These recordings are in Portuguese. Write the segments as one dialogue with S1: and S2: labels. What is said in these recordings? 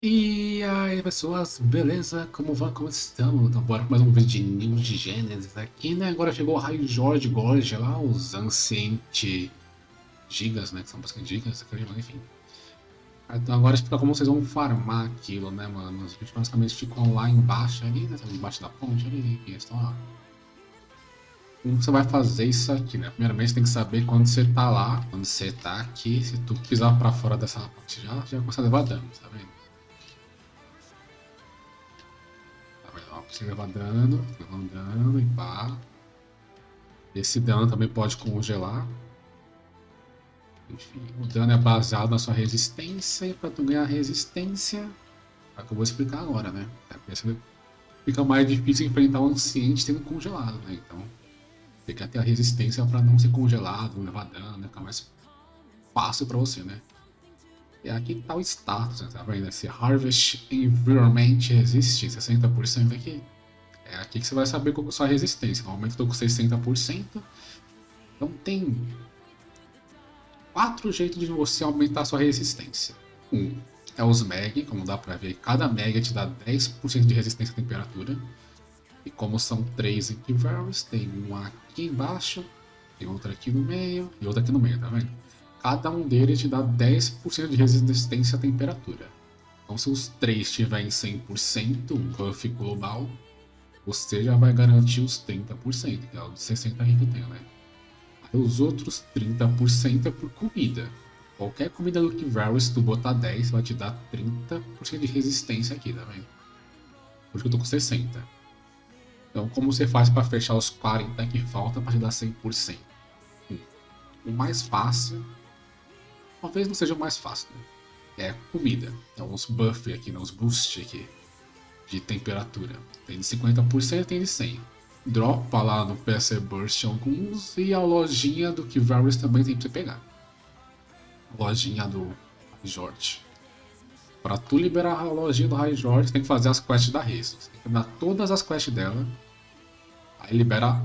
S1: E aí pessoas, beleza? Como vão? Como estamos? Então bora mais um vídeo de News de Gênesis aqui, né? Agora chegou o Raio George Gorge lá, os Ancient Gigas, né? Que são basicamente gigas, enfim. Então agora explicar como vocês vão farmar aquilo, né, mano? Os bichos basicamente ficam lá embaixo ali, né? Embaixo da ponte ali, e estão lá. Como você vai fazer isso aqui, né? Primeiramente você tem que saber quando você tá lá, quando você tá aqui, se tu pisar pra fora dessa ponte já, já começa a levar dano, tá vendo? Você leva dano, leva dano e pá. Esse dano também pode congelar. Enfim, o dano é baseado na sua resistência e para tu ganhar resistência, é o que eu vou explicar agora, né? É, fica mais difícil enfrentar um anciente tendo congelado, né? Então, tem que ter a resistência para não ser congelado, levar dano, né? ficar mais fácil para você, né? E aqui está o status, né? tá vendo? Esse Harvest Environment Resist 60% aqui. É aqui que você vai saber qual é a sua resistência. Normalmente estou com 60%. Então tem quatro jeitos de você aumentar a sua resistência. Um é os Meg, como dá para ver, cada Meg te dá 10% de resistência à temperatura. E como são três Equivalents, tem um aqui embaixo, tem outro aqui no meio e outro aqui no meio, tá vendo? Cada um deles te dá 10% de resistência à temperatura. Então, se os três tiverem 100%, um buff global, você já vai garantir os 30%, que é o de 60% que eu tenho, né? Aí os outros 30% é por comida. Qualquer comida do Kivaris, se tu botar 10, vai te dar 30% de resistência aqui, tá vendo? Por isso que eu tô com 60. Então, como você faz para fechar os 40 que falta para te dar 100%? O mais fácil talvez não seja o mais fácil, né? É comida. Então os buff aqui, né? os boost aqui de temperatura. Tem de 50% tem de 100%. Dropa lá no PC Burst alguns e a lojinha do que Varys também tem pra você pegar. lojinha do George. Para tu liberar a lojinha do High George, tem que fazer as quests da Reis. Você tem que dar todas as quests dela. Aí libera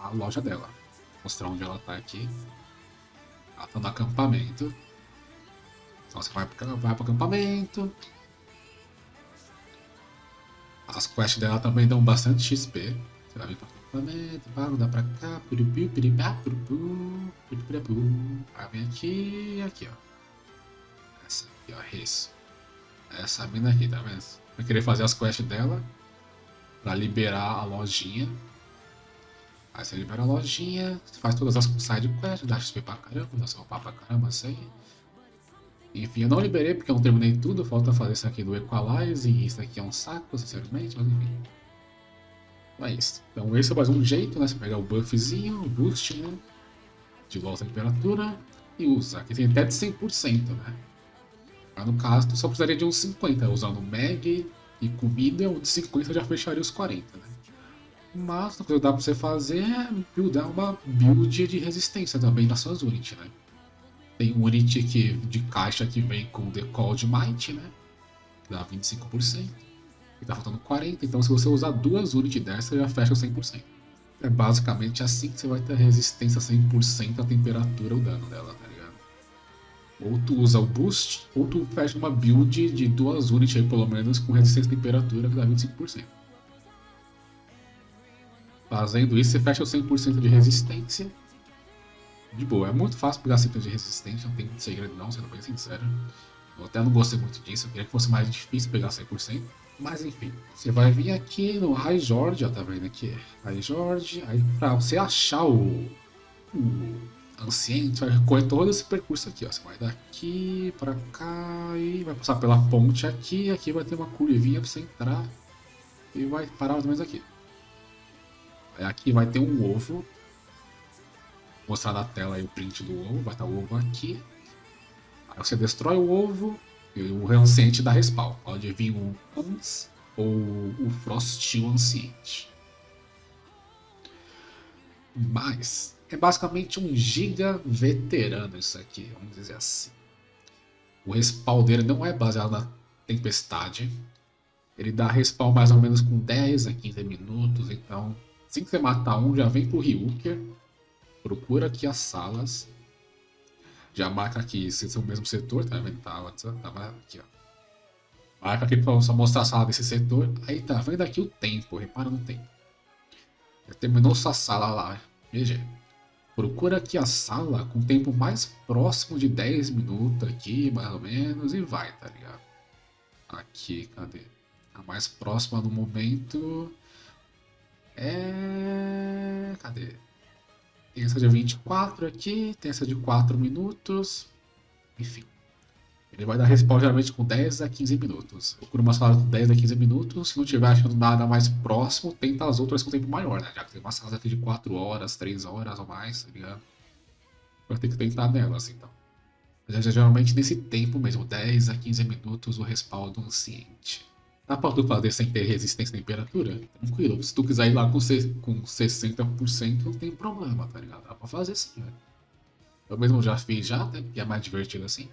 S1: a loja dela. Vou mostrar onde ela tá aqui. Ela tá no acampamento. Então você vai para vai o acampamento. As quests dela também dão bastante XP. Você vai vir para acampamento, vai andar para cá, puripu, piripá, puripu, puripu. Aí vem aqui aqui, ó. Essa aqui, ó, isso. Essa mina aqui, tá vendo? Vai querer fazer as quests dela para liberar a lojinha. Aí você libera a lojinha, você faz todas as side quests, dá XP pra caramba, dá seu pra caramba, isso aí. Enfim, eu não liberei porque eu não terminei tudo, falta fazer isso aqui do Equalize, e isso aqui é um saco, sinceramente, mas enfim. É isso. Então esse é mais um jeito, né? Você pegar o buffzinho, o boost, né? De volta à temperatura e usa. Aqui tem até de 100%, né? Mas no caso, tu só precisaria de uns 50, usando Mag e comida, o de 50 já fecharia os 40, né? Mas o que dá pra você fazer é buildar uma build de resistência também nas suas units, né? Tem um unit aqui de caixa que vem com The Cold Might, né? Dá 25%. E tá faltando 40%. Então se você usar duas units dessa, já fecha 100%. É basicamente assim que você vai ter resistência 100% à temperatura ou dano dela, tá ligado? Ou tu usa o boost, ou tu fecha uma build de duas units aí, pelo menos, com resistência à temperatura que dá 25%. Fazendo isso, você fecha o 100% de resistência de boa. É muito fácil pegar cifras de resistência, não tem muito segredo não, sendo bem sincero. Eu até não gostei muito disso, eu queria que fosse mais difícil pegar 100%. Mas enfim, você vai vir aqui no High George, ó, tá vendo aqui? High George, aí pra você achar o, o Anciente, vai recorrer todo esse percurso aqui, ó. Você vai daqui pra cá e vai passar pela ponte aqui, aqui vai ter uma curvinha pra você entrar e vai parar mais ou menos aqui. Aí aqui vai ter um ovo mostrar na tela o print do ovo, vai estar o ovo aqui. Aí você destrói o ovo e o anciente dá respawn. Pode vir o Hans ou o Frostil Anciente. Mas é basicamente um giga veterano isso aqui, vamos dizer assim. O respawn dele não é baseado na tempestade. Ele dá respawn mais ou menos com 10 a 15 minutos, então assim que você matar um já vem pro Ryuker procura aqui as salas. Já marca aqui se é o mesmo setor, tá vendo? Tava, tava aqui, ó. Aí aqui pra só mostrar a sala desse setor. Aí tá vendo aqui o tempo, repara no tempo. Já terminou sua sala lá, GG. Procura aqui a sala com tempo mais próximo de 10 minutos aqui, mais ou menos, e vai, tá ligado? Aqui, cadê? A mais próxima no momento é... Essa de 24 aqui, tem essa de 4 minutos, enfim. Ele vai dar resposta geralmente com 10 a 15 minutos. Procura uma sala com 10 a 15 minutos. Se não tiver achando nada mais próximo, tenta as outras com tempo maior, né? Já que tem uma sala aqui de 4 horas, 3 horas ou mais, tá ligado? Vai ter que tentar nelas, então. Mas é geralmente nesse tempo mesmo, 10 a 15 minutos, o respaldo anciente. Dá pra tu fazer sem ter resistência à temperatura? Tranquilo. Se tu quiser ir lá com, com 60%, não tem problema, tá ligado? Dá pra fazer sim, velho. Eu mesmo já fiz já, né? Que é mais divertido assim.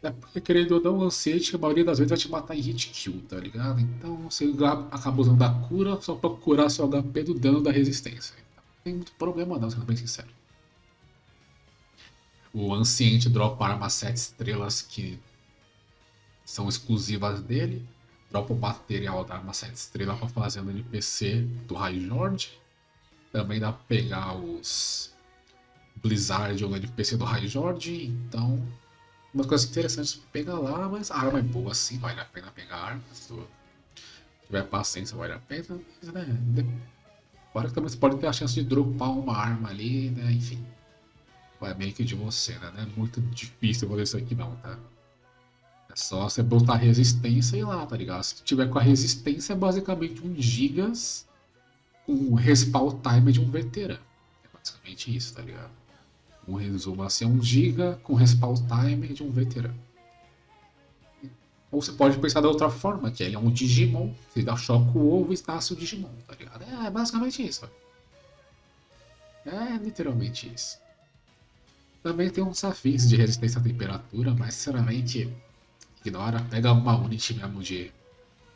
S1: É porque querendo ou não, o Anciente, a maioria das vezes vai te matar em hit kill, tá ligado? Então você acaba usando a cura só pra curar seu HP do dano da resistência. Não tem muito problema não, sendo bem sincero. O Anciente dropa armas 7 estrelas que são exclusivas dele. Dropa o material da arma 7 estrelas pra fazer no NPC do High Jord. Também dá pra pegar os Blizzard ou no NPC do High Jord. Então umas coisas interessantes pra pegar lá, mas a arma é boa assim, vale a pena pegar a arma. Se tiver paciência, vale a pena. Mas, né, Agora também você pode ter a chance de dropar uma arma ali, né? Enfim. Vai meio que de você, né? Não é muito difícil fazer isso aqui não, tá? É só você botar resistência e ir lá, tá ligado? Se tiver com a resistência, é basicamente um gigas com respawn time de um veterano. É basicamente isso, tá ligado? Um resumo assim, 1 GB com respawn time de um veterano. Ou você pode pensar da outra forma, que ele é um Digimon, você dá choque o ovo e nasce o Digimon, tá ligado? É, é basicamente isso. É literalmente isso. Também tem uns afins de resistência à temperatura, mas sinceramente, ignora, pega uma unit mesmo de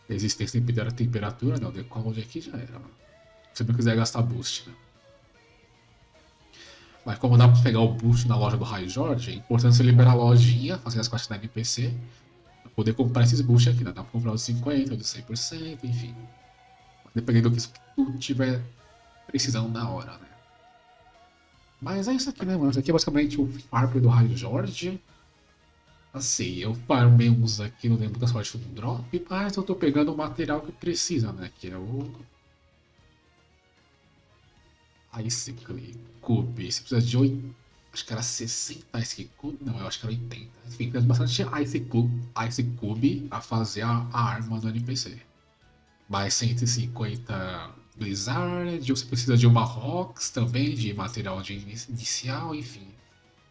S1: resistência à temperatura, não, decold aqui já era, mano. Se você não quiser gastar boost, né? Mas como dá pra pegar o boost na loja do Raio Jorge, é importante você liberar a lojinha, fazer as quests da NPC, pra poder comprar esses boosts aqui, né? Dá pra comprar os 50, os 100%, enfim. Dependendo do que tu tiver precisando na hora, né? Mas é isso aqui, né, mano? Isso aqui é basicamente o farm do Raio Jorge. Assim, eu farmei uns aqui, não lembro da sorte do drop, mas eu tô pegando o material que precisa, né? Que é o Icicle Cube. Você precisa de 8. Acho que era 60 Ice Cube. Não, eu acho que era 80. Enfim, tem bastante Ice Cube, Ice Cube a fazer a, a arma do NPC. Mais 150 Blizzard. Você precisa de uma Rox também, de material de inicial, enfim.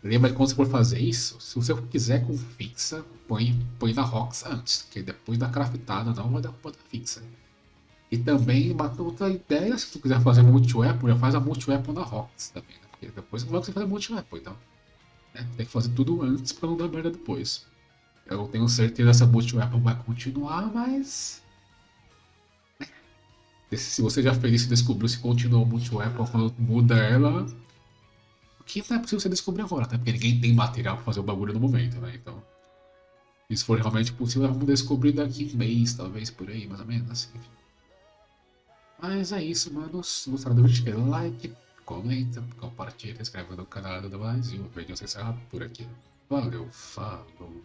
S1: Lembra quando você for fazer isso, se você quiser com fixa, põe, põe na Rox antes, que depois da craftada não vai dar pra fixa. E também uma outra ideia, se tu quiser fazer multi-weapon, já faz a multi-weapon da Rockets também, né? Porque depois logo você faz a multi-weapon, então. Né? Tem que fazer tudo antes pra não dar merda depois. Eu tenho certeza que essa multi-weapon vai continuar, mas. Né? Se você já fez isso e descobriu se continua multi-weapon quando muda ela. Que não é possível você descobrir agora, tá? Porque ninguém tem material pra fazer o bagulho no momento, né? Então. Se for realmente possível, vamos descobrir daqui um mês, talvez, por aí, mais ou menos. Assim. Mas é isso, mano. Se gostaram do vídeo, like, comenta, compartilha, inscreve no canal e tudo mais. E o vídeo se encerra por aqui. Valeu, falou.